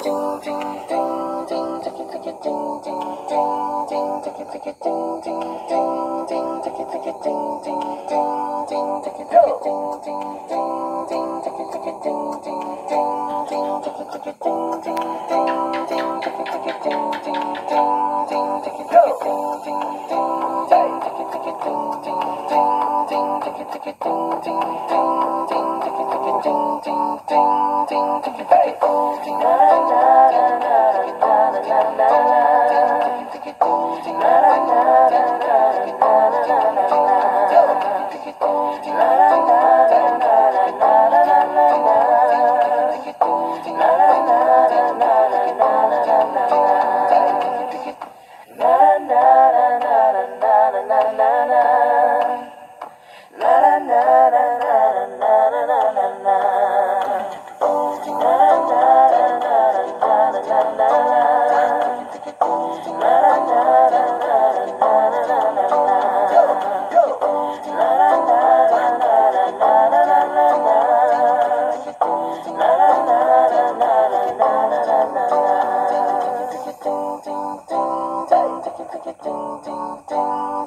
Hey.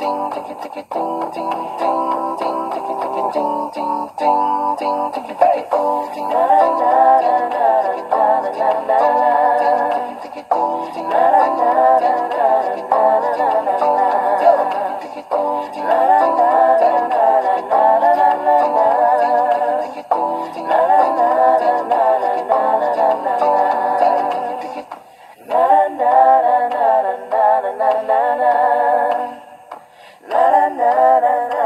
Hey. na na na na.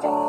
Yo!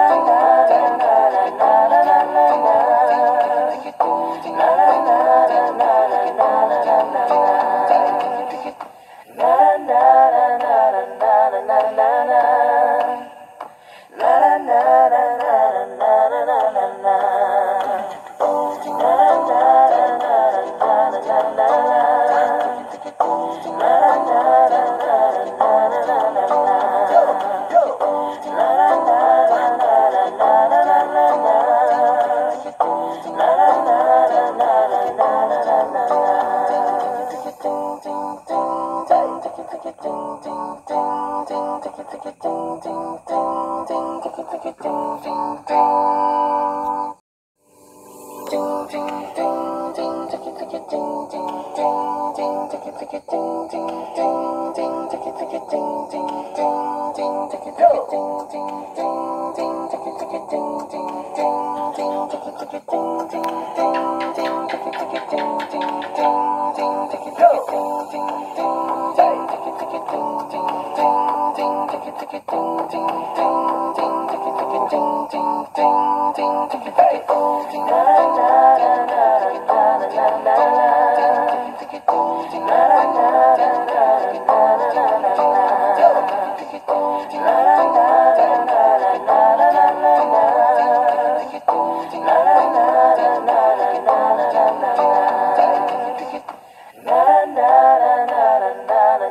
Yo.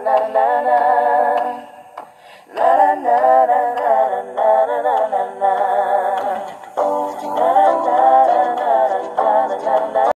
na na na